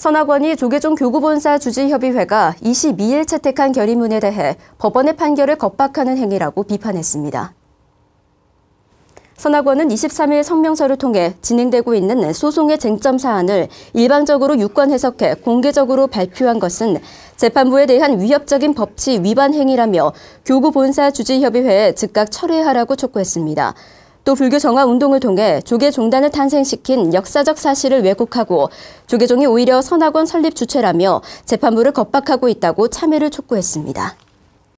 선악원이 조계종 교구본사 주지협의회가 22일 채택한 결의문에 대해 법원의 판결을 겁박하는 행위라고 비판했습니다. 선악원은 23일 성명서를 통해 진행되고 있는 소송의 쟁점 사안을 일방적으로 유권 해석해 공개적으로 발표한 것은 재판부에 대한 위협적인 법치 위반 행위라며 교구 본사 주지협의회에 즉각 철회하라고 촉구했습니다. 또 불교 정화 운동을 통해 조계 종단을 탄생시킨 역사적 사실을 왜곡하고 조계종이 오히려 선악원 설립 주체라며 재판부를 겁박하고 있다고 참여를 촉구했습니다.